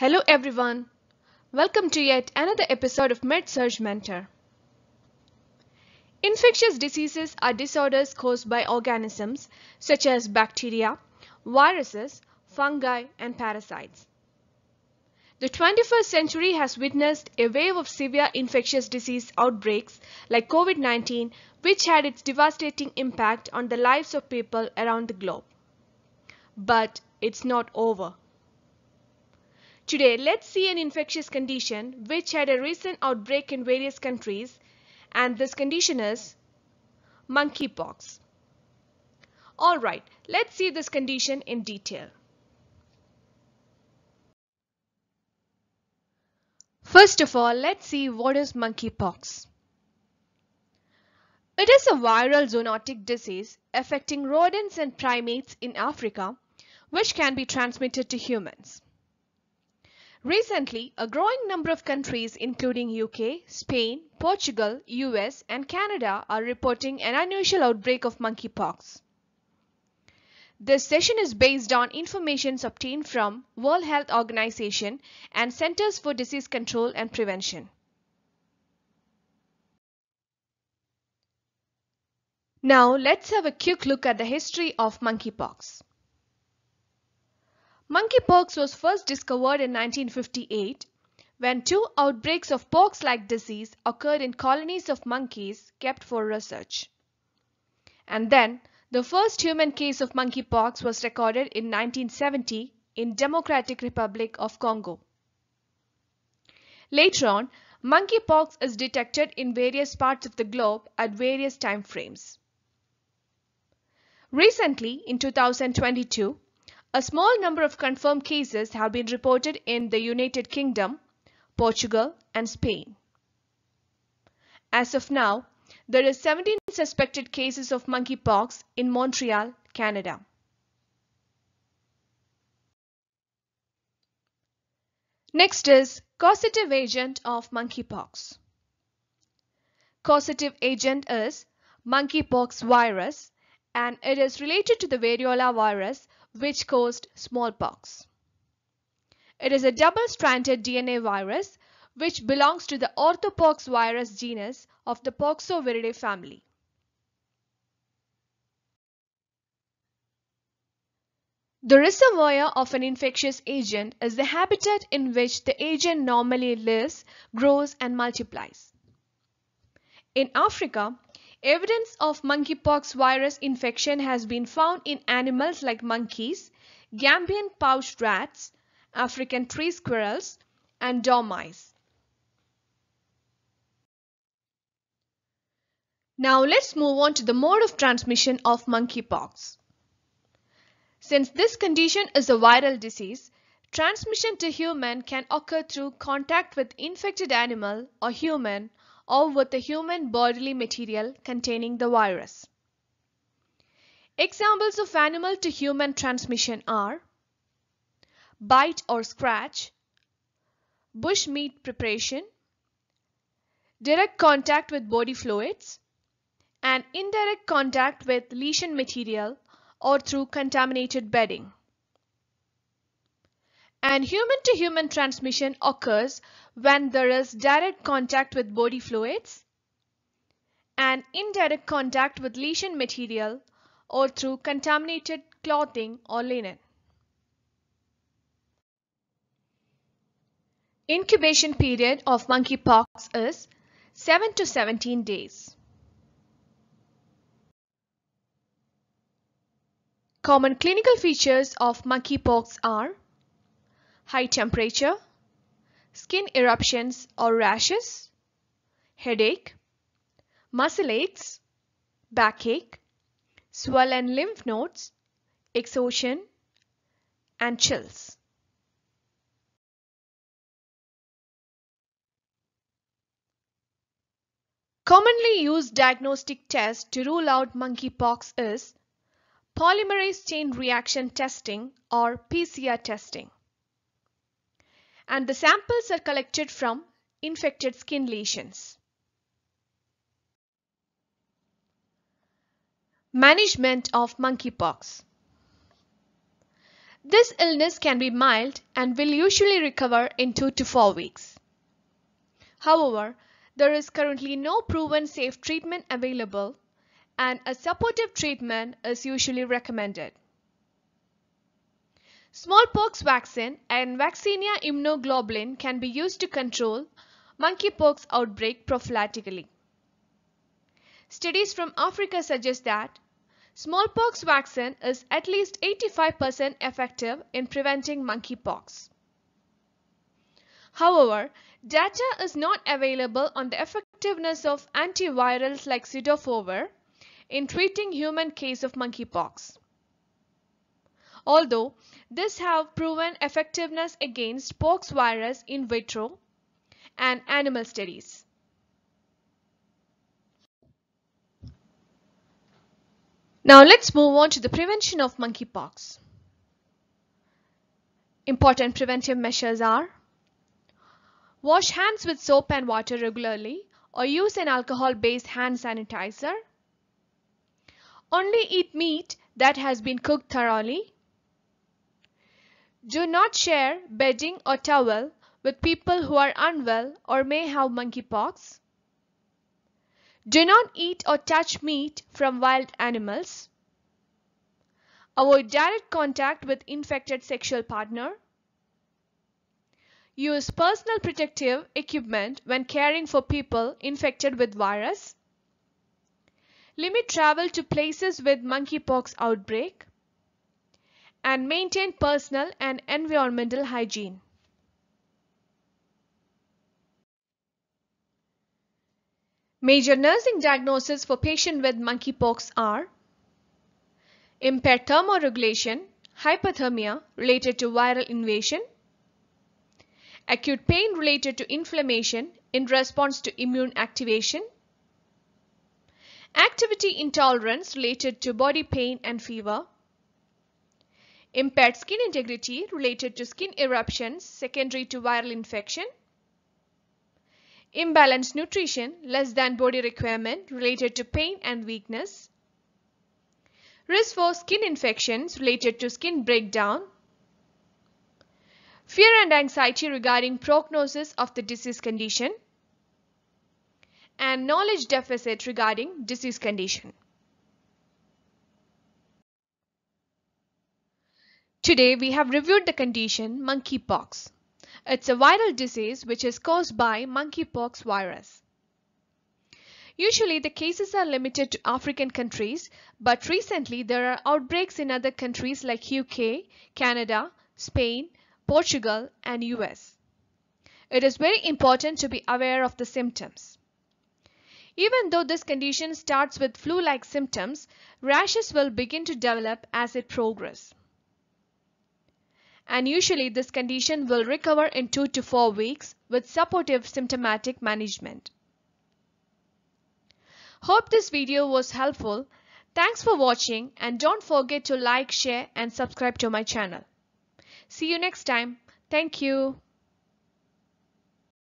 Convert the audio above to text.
Hello everyone. Welcome to yet another episode of Med-Surg Mentor. Infectious diseases are disorders caused by organisms such as bacteria, viruses, fungi, and parasites. The 21st century has witnessed a wave of severe infectious disease outbreaks like COVID-19 which had its devastating impact on the lives of people around the globe. But it's not over. Today, let's see an infectious condition which had a recent outbreak in various countries and this condition is monkeypox. Alright, let's see this condition in detail. First of all, let's see what is monkeypox. It is a viral zoonotic disease affecting rodents and primates in Africa which can be transmitted to humans. Recently, a growing number of countries including UK, Spain, Portugal, US and Canada are reporting an unusual outbreak of monkeypox. This session is based on information obtained from World Health Organization and Centers for Disease Control and Prevention. Now let's have a quick look at the history of monkeypox. Monkeypox was first discovered in 1958 when two outbreaks of pox-like disease occurred in colonies of monkeys kept for research. And then the first human case of monkeypox was recorded in 1970 in Democratic Republic of Congo. Later on, monkeypox is detected in various parts of the globe at various time frames. Recently, in 2022, a small number of confirmed cases have been reported in the United Kingdom, Portugal and Spain. As of now, there are 17 suspected cases of monkeypox in Montreal, Canada. Next is causative agent of monkeypox. Causative agent is monkeypox virus and it is related to the variola virus which caused smallpox. It is a double-stranded DNA virus which belongs to the orthopox virus genus of the Poxviridae family. The reservoir of an infectious agent is the habitat in which the agent normally lives, grows and multiplies. In Africa, Evidence of monkeypox virus infection has been found in animals like monkeys, Gambian pouched rats, African tree squirrels, and dormice. Now let's move on to the mode of transmission of monkeypox. Since this condition is a viral disease, transmission to human can occur through contact with infected animal or human or with the human bodily material containing the virus. Examples of animal to human transmission are bite or scratch, bush meat preparation, direct contact with body fluids, and indirect contact with lesion material or through contaminated bedding. And human-to-human transmission occurs when there is direct contact with body fluids and indirect contact with lesion material or through contaminated clothing or linen. Incubation period of monkeypox is 7 to 17 days. Common clinical features of monkeypox are high temperature, skin eruptions or rashes, headache, muscle aches, backache, swollen lymph nodes, exhaustion, and chills. Commonly used diagnostic test to rule out monkeypox is polymerase chain reaction testing or PCR testing and the samples are collected from infected skin lesions. Management of monkeypox This illness can be mild and will usually recover in 2 to 4 weeks. However, there is currently no proven safe treatment available and a supportive treatment is usually recommended. Smallpox vaccine and Vaccinia immunoglobulin can be used to control monkeypox outbreak prophylactically. Studies from Africa suggest that smallpox vaccine is at least 85% effective in preventing monkeypox. However, data is not available on the effectiveness of antivirals like Cidofovir in treating human case of monkeypox. Although this have proven effectiveness against pox virus in vitro and animal studies. Now let's move on to the prevention of monkeypox. Important preventive measures are Wash hands with soap and water regularly or use an alcohol-based hand sanitizer. Only eat meat that has been cooked thoroughly. Do not share bedding or towel with people who are unwell or may have monkeypox. Do not eat or touch meat from wild animals. Avoid direct contact with infected sexual partner. Use personal protective equipment when caring for people infected with virus. Limit travel to places with monkeypox outbreak. And maintain personal and environmental hygiene. Major nursing diagnoses for patient with monkeypox are impaired thermoregulation, hypothermia related to viral invasion, acute pain related to inflammation in response to immune activation, activity intolerance related to body pain and fever, impaired skin integrity related to skin eruptions secondary to viral infection, imbalanced nutrition less than body requirement related to pain and weakness, risk for skin infections related to skin breakdown, fear and anxiety regarding prognosis of the disease condition, and knowledge deficit regarding disease condition. Today we have reviewed the condition monkeypox. It's a viral disease which is caused by monkeypox virus. Usually the cases are limited to African countries, but recently there are outbreaks in other countries like UK, Canada, Spain, Portugal and US. It is very important to be aware of the symptoms. Even though this condition starts with flu-like symptoms, rashes will begin to develop as it progresses and usually this condition will recover in 2 to 4 weeks with supportive symptomatic management. Hope this video was helpful. Thanks for watching and don't forget to like, share and subscribe to my channel. See you next time. Thank you.